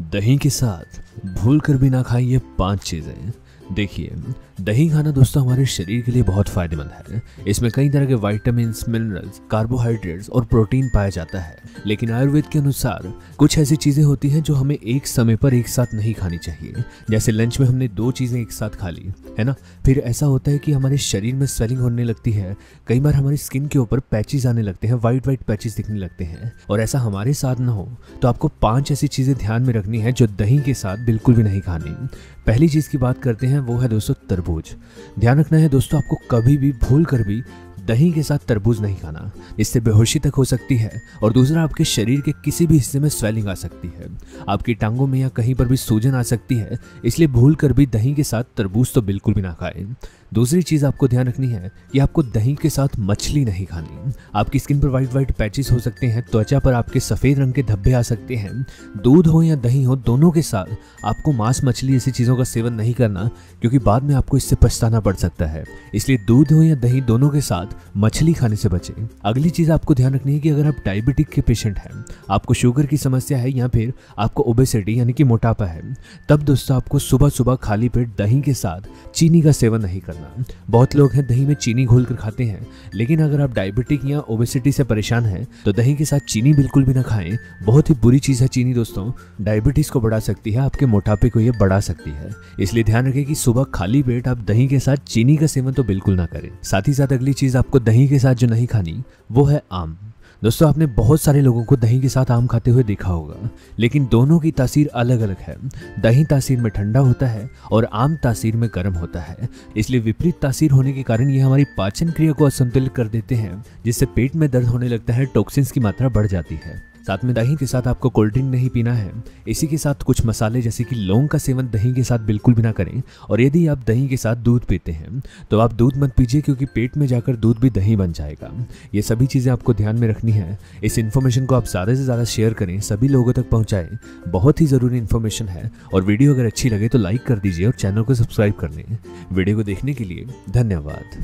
दही के साथ भूल कर भी ना खाइए पाँच चीज़ें। देखिए दही खाना दोस्तों हमारे शरीर के लिए बहुत फ़ायदेमंद है। इसमें कई तरह के वाइटामिन मिनरल्स कार्बोहाइड्रेट्स और प्रोटीन पाया जाता है। लेकिन आयुर्वेद के अनुसार कुछ ऐसी चीज़ें होती हैं जो हमें एक समय पर एक साथ नहीं खानी चाहिए। जैसे लंच में हमने दो चीज़ें एक साथ खा ली, है ना? फिर ऐसा होता है कि हमारे शरीर में स्वेलिंग होने लगती है। कई बार हमारी स्किन के ऊपर पैचेज आने लगते हैं वाइट वाइट पैचेज दिखने लगते हैं। और ऐसा हमारे साथ ना हो तो आपको पाँच ऐसी चीज़ें ध्यान में रखनी है जो दही के साथ बिल्कुल भी नहीं खानी। पहली चीज़ की बात करते हैं, वो है दोस्तों तरबूज। ध्यान रखना है दोस्तों आपको कभी भी भूल कर भी दही के साथ तरबूज नहीं खाना। इससे बेहोशी तक हो सकती है और दूसरा आपके शरीर के किसी भी हिस्से में स्वेलिंग आ सकती है। आपकी टांगों में या कहीं पर भी सूजन आ सकती है, इसलिए भूल कर भी दही के साथ तरबूज तो बिल्कुल भी ना खाएँ। दूसरी चीज़ आपको ध्यान रखनी है कि आपको दही के साथ मछली नहीं खानी। आपकी स्किन पर व्हाइट व्हाइट पैचेस हो सकते हैं, त्वचा पर आपके सफ़ेद रंग के धब्बे आ सकते हैं। दूध हो या दही हो, दोनों के साथ आपको मांस मछली ऐसी चीज़ों का सेवन नहीं करना, क्योंकि बाद में आपको इससे पछताना पड़ सकता है। इसलिए दूध हो या दही दोनों के साथ मछली खाने से बचे। अगली चीज़ आपको ध्यान रखनी है कि अगर आप डायबिटिक के पेशेंट हैं, आपको शुगर की समस्या है या फिर आपको ओबेसिटी यानी कि मोटापा है, तब दोस्तों आपको सुबह सुबह खाली पेट दही के साथ चीनी का सेवन नहीं करना। बहुत लोग हैं दही में चीनी घोल खाते हैं, लेकिन अगर आप डायबिटिक या ओबेसिटी से परेशान हैं तो दही के साथ चीनी बिल्कुल भी ना खाएँ। बहुत ही बुरी चीज़ है चीनी दोस्तों। डायबिटीज़ को बढ़ा सकती है, आपके मोटापे को ये बढ़ा सकती है। इसलिए ध्यान रखें कि सुबह खाली पेट आप दही के साथ चीनी का सेवन तो बिल्कुल ना करें। साथ ही साथ अगली चीज़ आपको दही के साथ जो नहीं खानी, वो है आम। दोस्तों, आपने बहुत सारे लोगों को दही के साथ आम खाते हुए देखा होगा, लेकिन दोनों की तासीर अलग अलग है। दही तासीर में ठंडा होता है और आम तासीर में गर्म होता है। इसलिए विपरीत तासीर होने के कारण ये हमारी पाचन क्रिया को असंतुलित कर देते हैं, जिससे पेट में दर्द होने लगता है, टॉक्सिन्स की मात्रा बढ़ जाती है। साथ में दही के साथ आपको कोल्ड ड्रिंक नहीं पीना है। इसी के साथ कुछ मसाले जैसे कि लौंग का सेवन दही के साथ बिल्कुल भी ना करें और यदि आप दही के साथ दूध पीते हैं तो आप दूध मत पीजिए क्योंकि पेट में जाकर दूध भी दही बन जाएगा। ये सभी चीज़ें आपको ध्यान में रखनी है। इस इन्फॉर्मेशन को आप ज़्यादा से ज़्यादा शेयर करें, सभी लोगों तक पहुँचाएँ। बहुत ही ज़रूरी इन्फॉर्मेशन है और वीडियो अगर अच्छी लगे तो लाइक कर दीजिए और चैनल को सब्सक्राइब कर लें। वीडियो को देखने के लिए धन्यवाद।